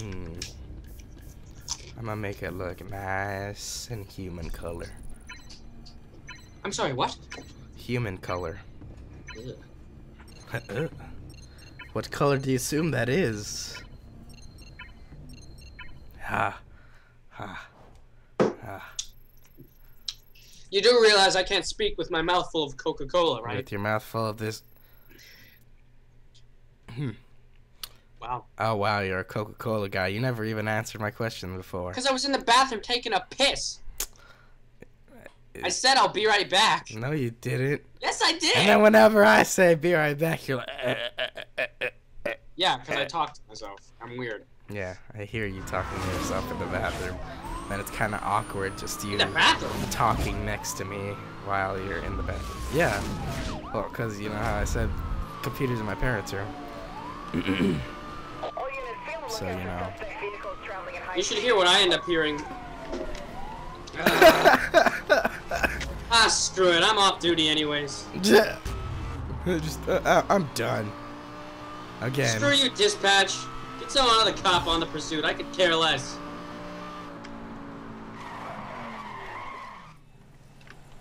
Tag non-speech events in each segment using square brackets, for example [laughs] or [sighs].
Hmm. I'm gonna make it look nice and human color. I'm sorry, what? Human color. What color do you assume that is? Ha. Ha. Ha. You do realize I can't speak with my mouth full of Coca-Cola, right? With your mouth full of this. Hmm. Wow. Oh wow, you're a Coca-Cola guy. You never even answered my question before. Because I was in the bathroom taking a piss. I said I'll be right back. No, you didn't. Yes, I did. And then whenever I say "be right back," you're like, eh, eh, eh, eh, eh, eh. Yeah, because I talk to myself. I'm weird. Yeah, I hear you talking to yourself in the bathroom. Then it's kind of awkward just you In the bathroom? talking next to me while you're in the bathroom. Yeah, well, cause you know how I said computers in my parents' room. so you know. You should hear what I end up hearing. [laughs] ah, screw it. I'm off duty anyways. [laughs] just uh, uh, I'm done. Again. Screw you, dispatch. Get some other cop on the pursuit. I could care less.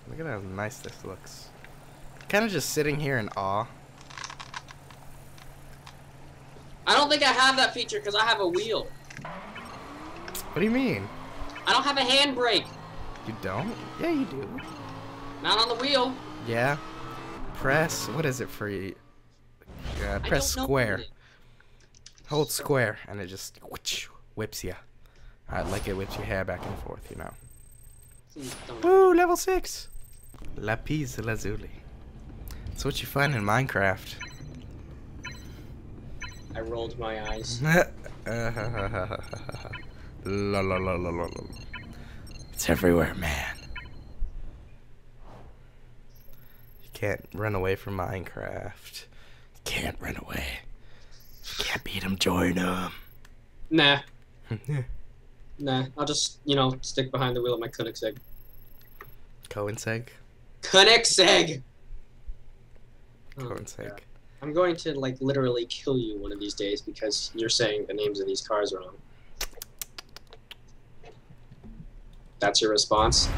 Look at how nice this looks. Kind of just sitting here in awe. I don't think I have that feature because I have a wheel. What do you mean? I don't have a handbrake. You don't? Yeah, you do. Not on the wheel. Yeah. Press. What is it for you? Uh, press square. Hold square, and it just whoosh, whips you. Uh, like it whips your hair back and forth, you know. Woo, level six. Lapis lazuli. That's what you find in Minecraft. I rolled my eyes. [laughs] la la la la la la. It's everywhere, man. You can't run away from Minecraft. You can't run away. If can't beat him, join him. Nah, [laughs] nah. I'll just, you know, stick behind the wheel of my Koenigsegg. Coenseg? Koenigsegg! Oh, Coenseg. God. I'm going to, like, literally kill you one of these days because you're saying the names of these cars wrong. That's your response?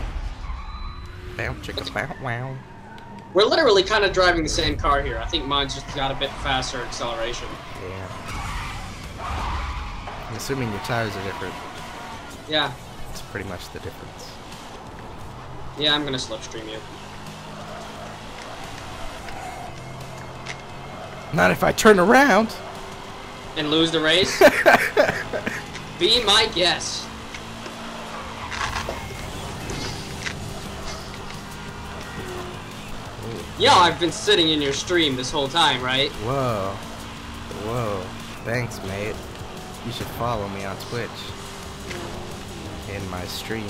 Bow chicka bow wow. We're literally kind of driving the same car here. I think mine's just got a bit faster acceleration. Yeah. I'm assuming your tires are different. Yeah, It's pretty much the difference. yeah, I'm gonna slipstream you. Not if I turn around. And lose the race? [laughs] Be my. You know, I've been sitting in your stream this whole time, right? Whoa. Whoa. Thanks, mate. You should follow me on Twitch. In my stream.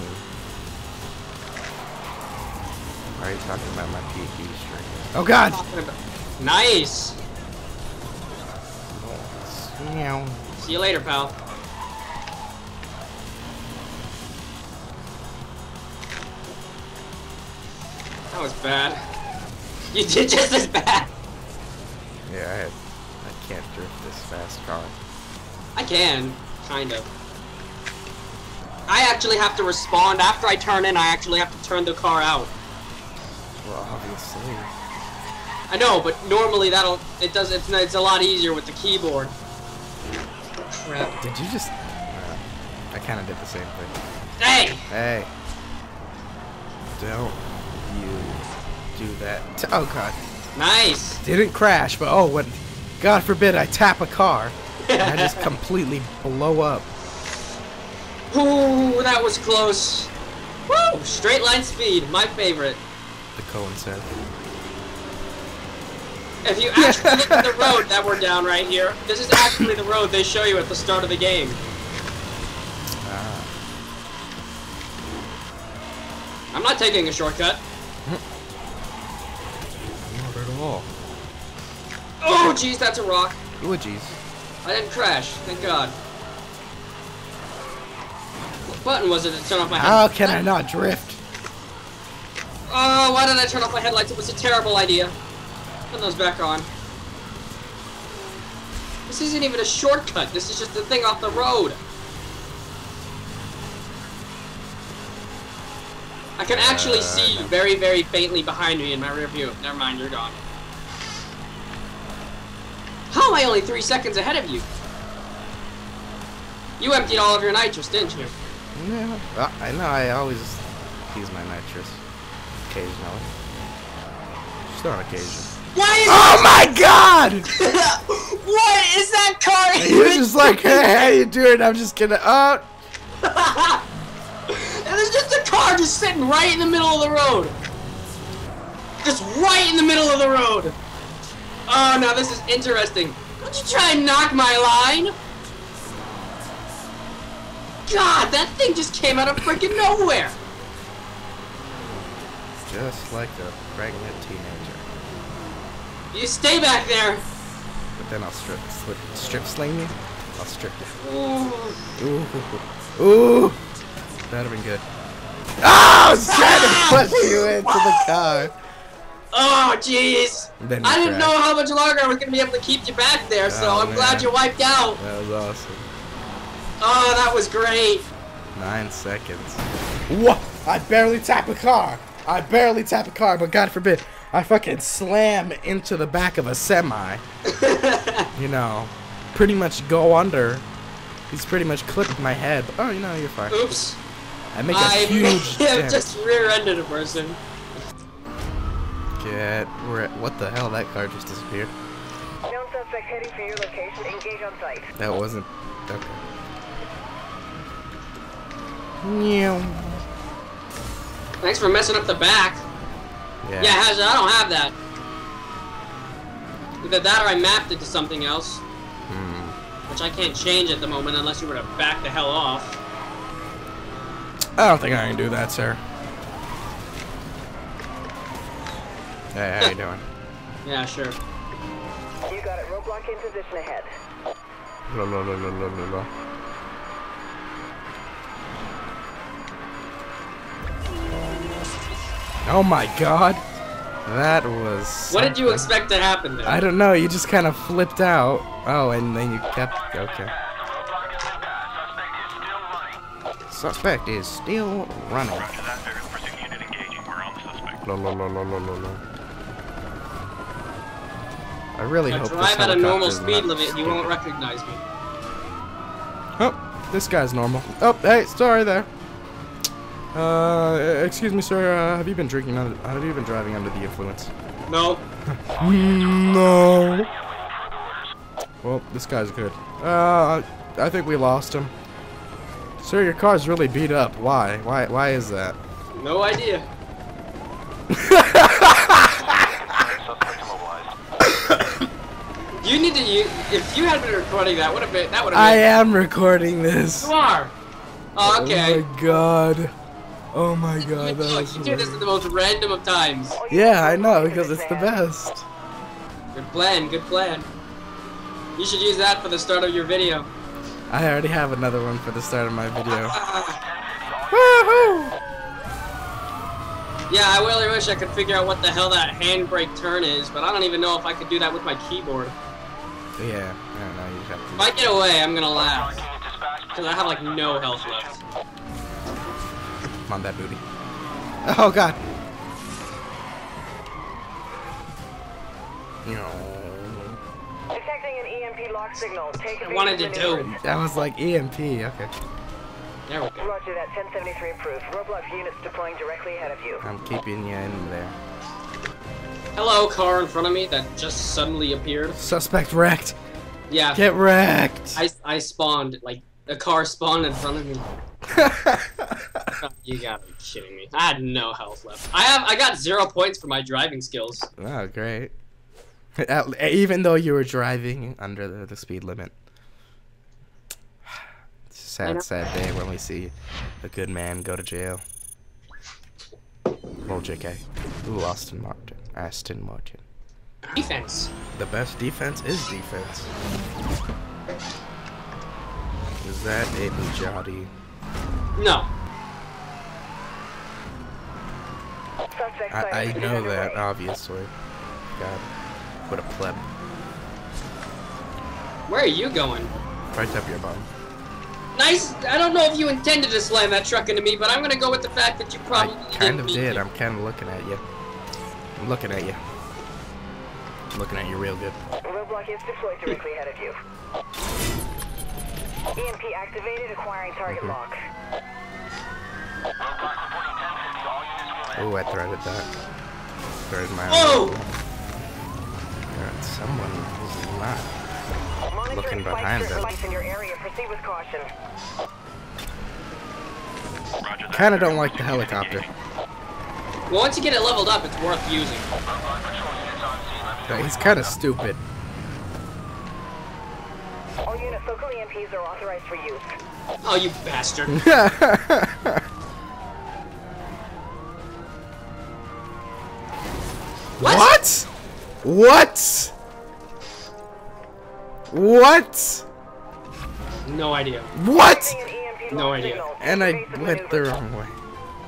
Why are you talking about my PvP stream? Oh god! Nice! See you later, pal. That was bad. You did just as bad. Yeah, I, had, I can't drift this fast car. I can, kind of. I actually have to respond after I turn in. I actually have to turn the car out. Well, obviously. I know, but normally that'll it does it's it's a lot easier with the keyboard. Crap. Did you just... Uh, I kind of did the same thing. Hey! Hey. Don't you do that. Oh god. Nice. Didn't crash, but oh, what? God forbid I tap a car. [laughs] and I just completely blow up. Ooh, that was close. Woo! Straight line speed, my favorite. The Cohen said. If you actually look at the road that we're down right here, this is actually the road they show you at the start of the game. Ah. I'm not taking a shortcut. Not at all. Oh, jeez, that's a rock. Ooh, jeez. I didn't crash, thank God. What button was it to turn off my headlights? How can I not drift? Oh, why did I turn off my headlights? It was a terrible idea. Put those back on. This isn't even a shortcut. This is just a thing off the road. I can actually Uh, see no. very, very faintly behind me in my rear view. Never mind, you're gone. How am I only three seconds ahead of you? You emptied all of your nitrous, didn't you? Yeah. I know. I always use my nitrous occasionally. Just on occasion. Why is Oh my God! [laughs] what is that car [laughs] You're just like, hey, how you doing? I'm just gonna. Oh, And [laughs] there's just a car just sitting right in the middle of the road. Just right in the middle of the road. Oh, now this is interesting. Don't you try and knock my line? God, that thing just came out of freaking nowhere. just like a pregnant teenager. You stay back there. But then I'll strip, slip, strip sling you. I'll strip you. Ooh. Ooh, ooh. That'd have been good. Oh, I was trying to ah! push you into the car. Oh, jeez. I didn't crashed. know how much longer I was going to be able to keep you back there, so Oh, I'm glad you wiped out. That was awesome. Oh, that was great. Nine seconds. What? I barely tap a car. I barely tap a car, but God forbid, I fucking slam into the back of a semi. [laughs] you know, pretty much go under. He's pretty much clipped my head. Oh, you know, you're fine. Oops. I make a I [laughs] huge may have dent. just rear-ended a person. Get where? What the hell? That car just disappeared. Known suspect heading for your location. Engage on site. That wasn't. Okay. Meow. Thanks for messing up the back. Yeah. Yeah, Hazard, I don't have that. Either that or I mapped it to something else, Hmm. which I can't change at the moment unless you were to back the hell off. I don't think I can do that, sir. Hey, how you doing? Yeah, sure. You got it. Roadblock in position ahead. La, la, la, la, la, la, la. Oh my god. That was. What did you expect to happen there? I don't know, you just kind of flipped out. Oh, and then you kept. Okay. Suspect is still running. Roger that. Vehicle pursuit unit engaging. We're I really I hope this drive at a normal speed limit, you won't recognize me. Oh, this guy's normal. Oh, hey, sorry there. Uh, excuse me, sir. Uh, have you been drinking? Under, have you been driving under the influence? No. [laughs] No. Well, this guy's good. Uh, I think we lost him. Sir, your car's really beat up. Why? Why? Why is that? No idea. Suspect immobilized. You need to. You, if you had been recording that, would have been. That would I have am recording this. You are. Oh, oh okay. Oh my god. Oh my god, you, that do- was you do this at the most random of times. Yeah, I know because it's the best. Good plan. Good plan. You should use that for the start of your video. I already have another one for the start of my video. [laughs] Woohoo! Yeah, I really wish I could figure out what the hell that handbrake turn is, but I don't even know if I could do that with my keyboard. Yeah, I don't know. You just have If to. I get away, I'm gonna laugh. Because I have like no health left. Come on, that booty. Oh god. Detecting an EMP lock signal. Take I wanted to do. That was like EMP. Okay. There we go. Roger that. 1073 approved. Roadblock units deploying directly ahead of you. I'm keeping you in there. Hello, car in front of me that just suddenly appeared. Suspect wrecked. Yeah, Get wrecked. I, I spawned, like, a car spawned in front of me. [laughs] You gotta be kidding me. I had no health left. I have, I got zero points for my driving skills. oh, great. Even though you were driving under the, the speed limit. [sighs] It's a I know. sad, sad day when we see a good man go to jail. Roll JK. Ooh, Austin Martin. Aston Martin. Defense. The best defense is defense. Is that a Bugatti? No. Suspect I, I know that, obviously. God. What a pleb. Where are you going? Right up your bum. Nice. I don't know if you intended to slam that truck into me, but I'm gonna go with the fact that you probably I kind didn't of did. to. I'm kind of looking at you. I'm looking at you. I'm looking at you real good. Roadblock is deployed directly ahead of you. EMP activated, acquiring target mm-hmm. lock. Oh, I threaded that. Threaded my Oh! God, someone is not. Monitoring Looking behind strip them. lights in your area. Proceed with caution. Roger that. Kind of don't like the helicopter. Well, once you get it leveled up, it's worth using. But He's kind of stupid. All units, local EMPs are authorized for use. Oh, you bastard. [laughs] What? What? What? No idea. What? Receiving an EMP No idea. And I went the wrong way.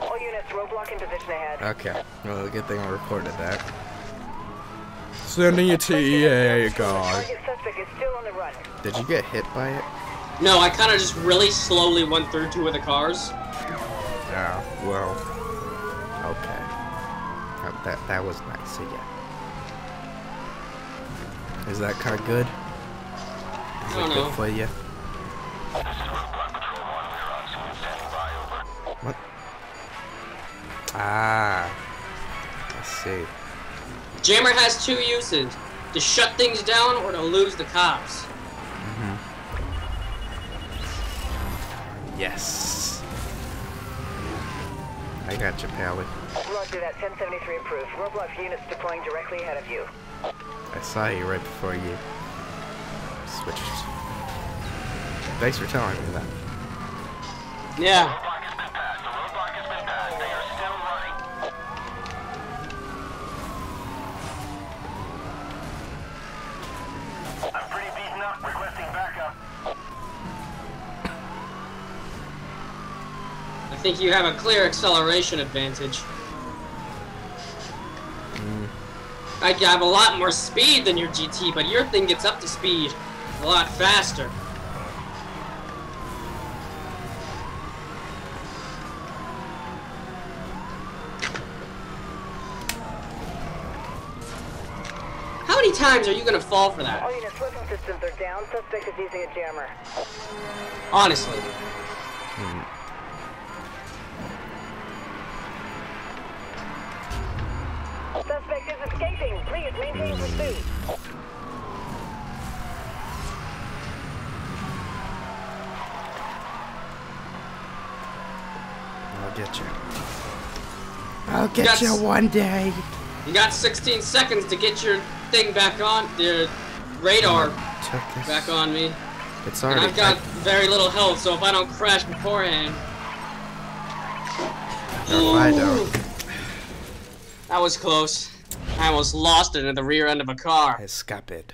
All units, roadblock in position ahead. Okay. Well, good thing I recorded that. Sending it to EA, God. Target suspect is still on the run. Did you get hit by it? No, I kind of just really slowly went through two of the cars. Yeah. Well. Okay. Uh, that that was nice. Yeah. Is that car good? Is I don't know. for you? What? Ah. I see. Jammer has two uses: to shut things down or to lose the cops. Yes. I got you, Pally. Roger that. 1073 approved. Roadblock units deploying directly ahead of you. I saw you right before you Thanks for telling me that. Yeah. Roadblock has been passed. The roadblock has been passed. They are still running. I'm pretty beaten up. Requesting backup. I think you have a clear acceleration advantage. Mm. I have a lot more speed than your GT, but your thing gets up to speed a lot faster. How many times are you gonna fall for that? All units, weapon systems are down. Suspect is using a jammer. Honestly. Get you. I'll get Yes. you one day. You got 16 seconds to get your thing back on, your radar Took this. back on me. It's And already. I've got very little health, so if I don't crash beforehand. No, I don't. That was close. I almost lost it in the rear end of a car. Escaped.